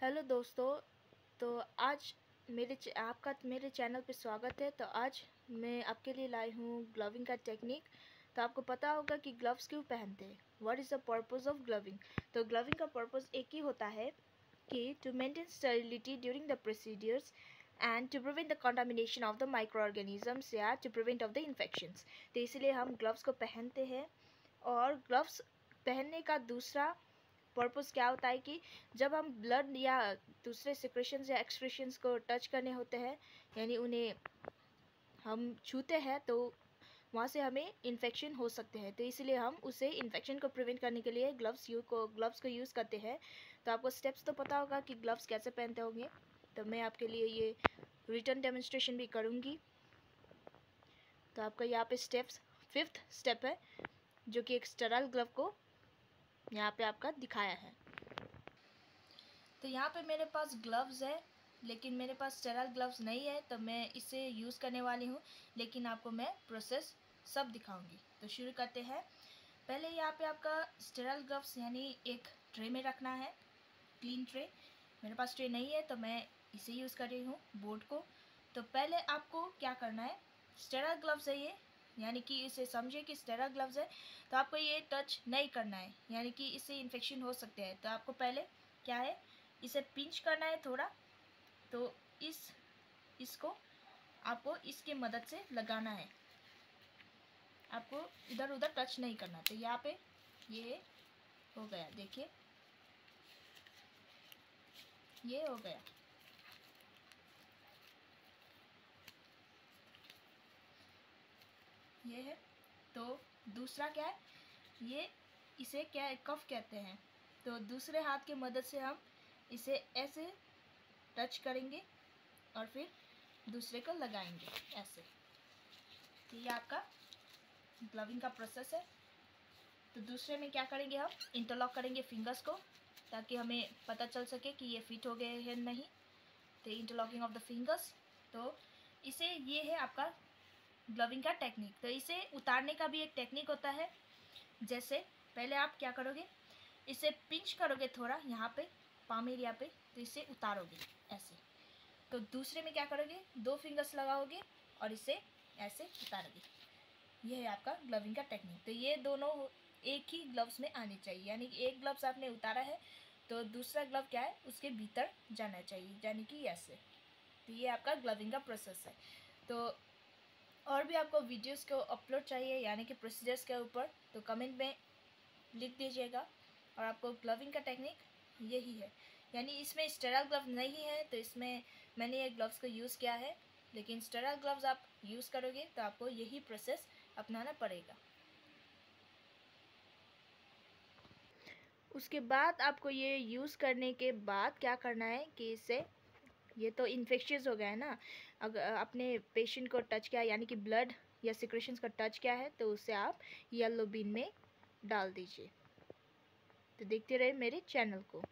Hello दोस्तों तो आज मेरे आपका मेरे चैनल पे स्वागत है। तो आज मैं आपके लिए लाई हूँ ग्लविंग का टेक्निक। तो आपको पता होगा कि ग्लव्स क्यों पहनते हैं? What is the purpose of gloving तो ग्लविंग का पर्पज़ एक ही होता है कि to maintain sterility during the procedures and to prevent the contamination of the micro organisms या to prevent of the infections तो इसलिए हम ग्लव्स को पहनते हैं और ग्लव्स पहनने का दूसरा पर्पज़ क्या होता है कि जब हम ब्लड या दूसरे सिक्रेशंस या एक्सप्रेशंस को टच करने होते हैं, यानी उन्हें हम छूते हैं तो वहाँ से हमें इन्फेक्शन हो सकते हैं। तो इसलिए हम उसे इन्फेक्शन को प्रिवेंट करने के लिए ग्लव्स यू को ग्लव्स को यूज़ करते हैं। तो आपको स्टेप्स तो पता होगा कि ग्लव्स कैसे पहनते होंगे। तो मैं आपके लिए ये रिटर्न डेमोन्स्ट्रेशन भी करूँगी। तो आपका यहाँ पे स्टेप्स फिफ्थ स्टेप है, जो कि एक स्टरल ग्लव को यहाँ पे आपका दिखाया है। तो यहाँ पे मेरे पास ग्लव्स है, लेकिन मेरे पास स्टेरल ग्लव्स नहीं है तो मैं इसे यूज़ करने वाली हूँ, लेकिन आपको मैं प्रोसेस सब दिखाऊँगी। तो शुरू करते हैं। पहले यहाँ पे आपका स्टेरल ग्लव्स यानी एक ट्रे में रखना है क्लीन ट्रे मेरे पास ट्रे नहीं है तो मैं इसे यूज़ कर रही हूँ बोर्ड को। तो पहले आपको क्या करना है स्टेरल ग्लव्स है ये यानी कि इसे समझे कि स्टेरा ग्लव्स है तो आपको ये टच नहीं करना है। यानी कि इससे इन्फेक्शन हो सकते हैं। तो आपको पहले क्या है, इसे पिंच करना है थोड़ा तो इस, इसको आपको इसके मदद से लगाना है। आपको इधर उधर टच नहीं करना तो यहाँ पे ये हो गया, देखिए। ये हो गया। ये है। तो दूसरा क्या है? ये इसे क्या कफ कहते हैं। तो दूसरे हाथ की मदद से हम इसे ऐसे टच करेंगे और फिर दूसरे को लगाएँगे ऐसे। तो ये आपका ग्लविंग का प्रोसेस है। तो दूसरे में क्या करेंगे हम? इंटरलॉक करेंगे फिंगर्स को, ताकि हमें पता चल सके कि ये फिट हो गए हैं नहीं। तो इंटरलॉकिंग ऑफ़ द फिंगर्स। तो इसे ये है आपका ग्लविंग का टेक्निक। तो इसे उतारने का भी एक टेक्निक होता है। जैसे, पहले आप क्या करोगे? इसे पिंच करोगे थोड़ा यहाँ पे, पाम एरिया पे तो इसे उतारोगे, ऐसे। तो दूसरे में क्या करोगे? दो फिंगर्स लगाओगे और इसे ऐसे उतारोगे। यह है आपका ग्लविंग का टेक्निक। तो ये दोनों एक ही ग्लव्स में आने चाहिए। यानी कि एक ग्लव्स आपने उतारा है तो दूसरा ग्लव क्या है? उसके भीतर जाना चाहिए। यानी कि ऐसे। तो ये आपका ग्लविंग का प्रोसेस है। तो और भी आपको वीडियोस को अपलोड चाहिए, यानी कि प्रोसीजर्स के ऊपर तो कमेंट में लिख दीजिएगा। और आपको ग्लविंग का टेक्निक यही है। यानी इसमें स्टेरल ग्लव नहीं है तो इसमें मैंने ये ग्लव्स को यूज़ किया है। लेकिन स्टेरल ग्लव्स आप यूज़ करोगे तो आपको यही प्रोसेस अपनाना पड़ेगा। उसके बाद आपको ये यूज़ करने के बाद क्या करना है कि इसे ये तो इन्फेक्शियस हो गया है ना। अगर अपने पेशेंट को टच किया, यानी कि ब्लड या सिक्रेशन का टच किया है तो उसे आप येलो बीन में डाल दीजिए। तो देखते रहे मेरे चैनल को।